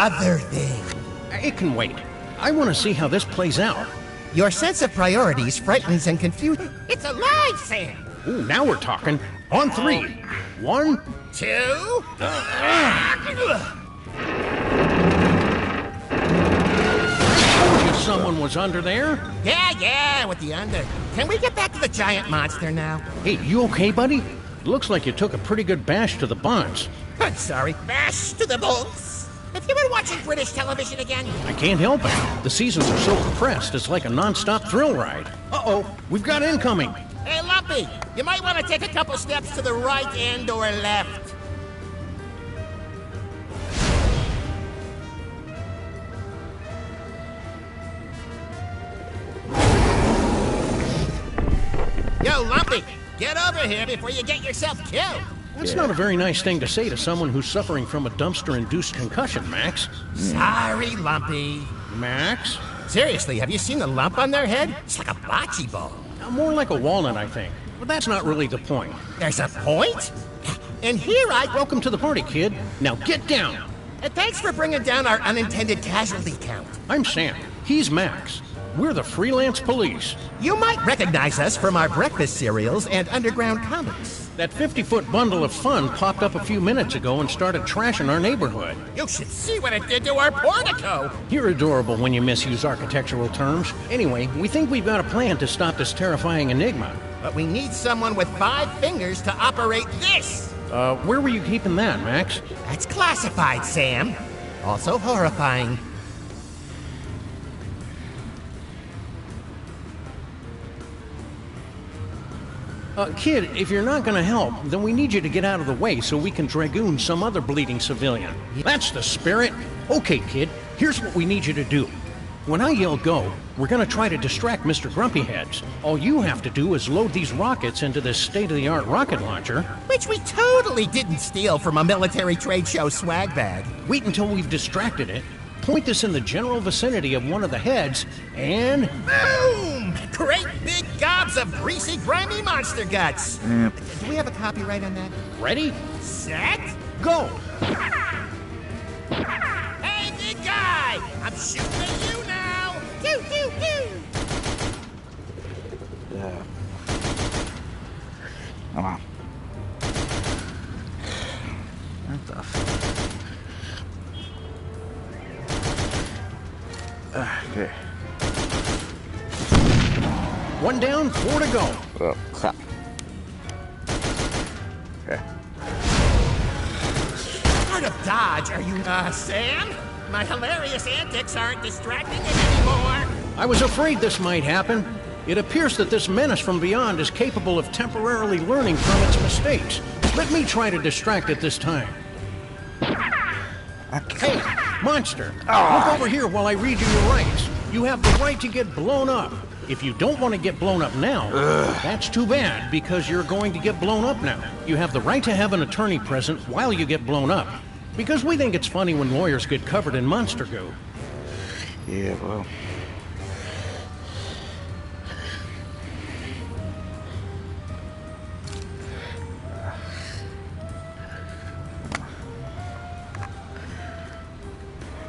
other thing. It can wait. I want to see how this plays out. Your sense of priorities frightens and confuses. It's alive, Sam! Ooh, now we're talking. On three. One, Two. someone was under there. Yeah, yeah, with the under. Can we get back to the giant monster now? Hey, you okay, buddy? Looks like you took a pretty good bash to the bonds. I'm sorry. Bash to the bolts. Have you been watching British television again? I can't help it. The seasons are so compressed, it's like a non-stop thrill ride. Uh-oh, we've got incoming. Hey, Lumpy, you might want to take a couple steps to the right and or left. Yo, Lumpy, get over here before you get yourself killed. That's not a very nice thing to say to someone who's suffering from a dumpster-induced concussion, Max. Sorry, Lumpy. Max? Seriously, have you seen the lump on their head? It's like a bocce ball. Uh, More like a walnut, I think. But that's not really the point. There's a point? And here I... Welcome to the party, kid. Now get down. And thanks for bringing down our unintended casualty count. I'm Sam. He's Max. We're the freelance police. You might recognize us from our breakfast cereals and underground comics. That 50-foot bundle of fun popped up a few minutes ago and started trashing our neighborhood. You should see what it did to our portico. You're adorable when you misuse architectural terms. Anyway, we think we've got a plan to stop this terrifying enigma. But we need someone with five fingers to operate this. Uh, where were you keeping that, Max? That's classified, Sam. Also horrifying. Uh, kid, if you're not gonna help, then we need you to get out of the way so we can dragoon some other bleeding civilian. That's the spirit. Okay, kid, here's what we need you to do. When I yell go, we're gonna try to distract Mr. Grumpy Heads. All you have to do is load these rockets into this state-of-the-art rocket launcher. Which we totally didn't steal from a military trade show swag bag. Wait until we've distracted it. Point this in the general vicinity of one of the heads, and Boom! Great big gobs of greasy, grimy monster guts. Do we have a copyright on that? ready? Set? Go! Hey, big guy! I'm shooting at you now! Pew, pew, pew! Yeah. Come on. What the f- Ah, Okay. One down, four to go. Oh, crap. Okay. Out of dodge, are you, uh, Sam? My hilarious antics aren't distracting him anymore. I was afraid this might happen. It appears that this menace from beyond is capable of temporarily learning from its mistakes. Let me try to distract it this time. Okay. Hey, monster! Look over here while I read you your rights. You have the right to get blown up. If you don't want to get blown up now, that's too bad because you're going to get blown up now. You have the right to have an attorney present while you get blown up. Because we think it's funny when lawyers get covered in monster goo. Yeah, well.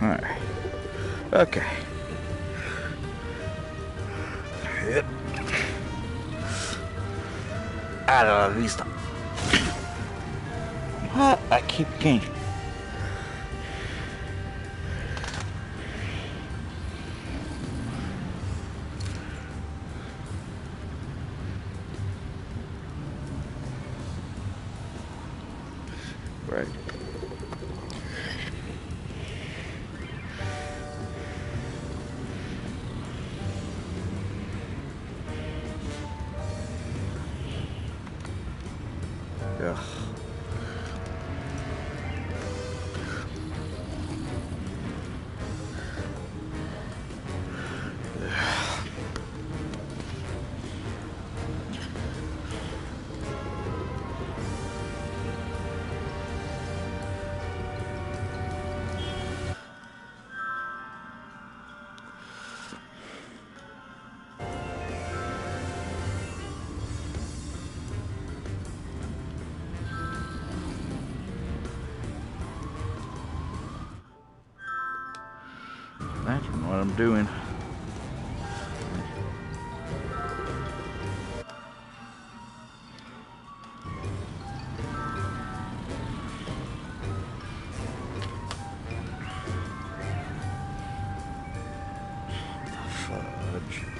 Alright. Okay. Out of la vista. What? I keep getting. Ugh. Doing. Fudge.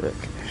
Okay.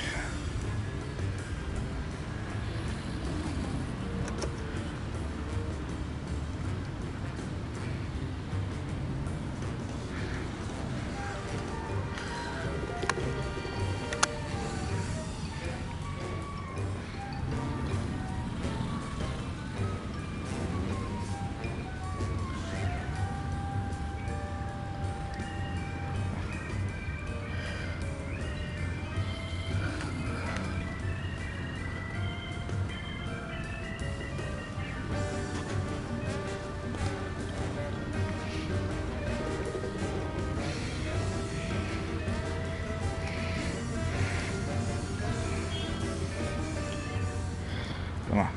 Come on.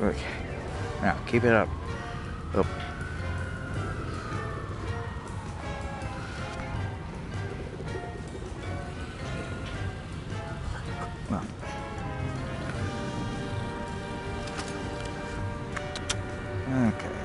Okay. Now keep it up. Up. Come on. Okay.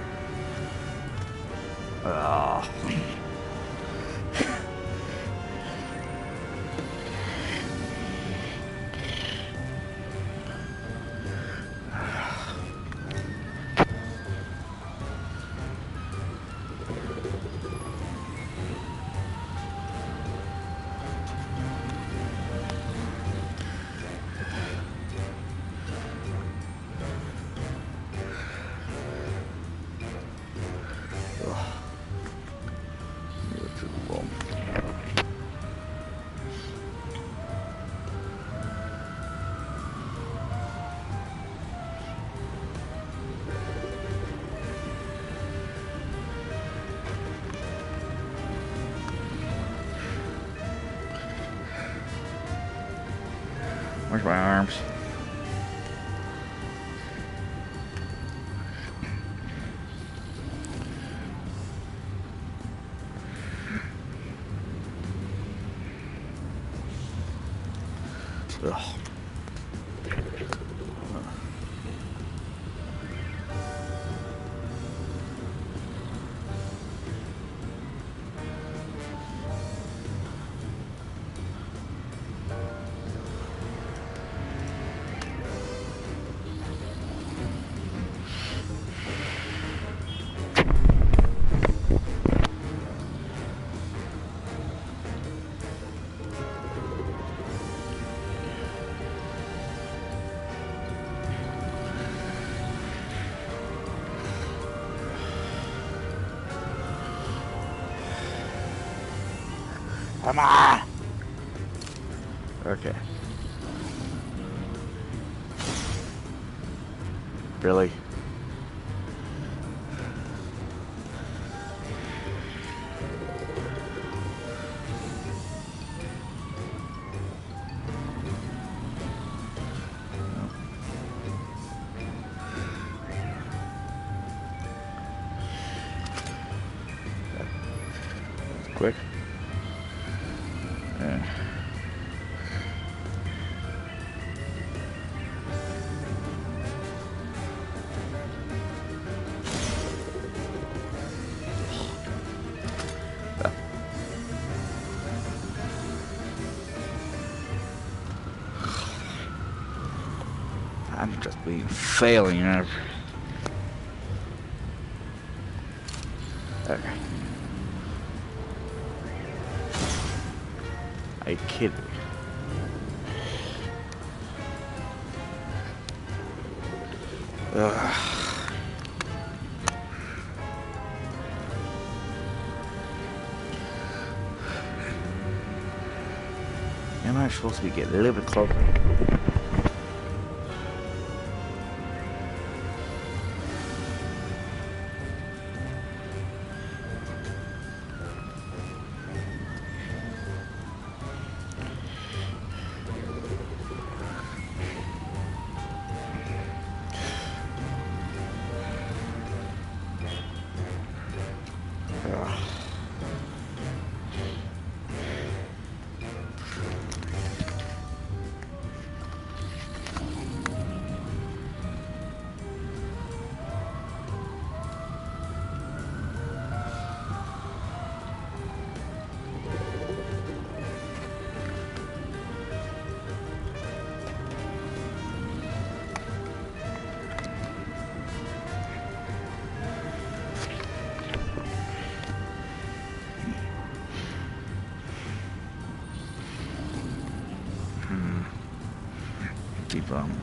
Where's my arms? Come on! Okay. Really? Quick. I'm just being failing. at- Okay. Kidding me? Ugh. Am I supposed to be getting a little bit closer? Um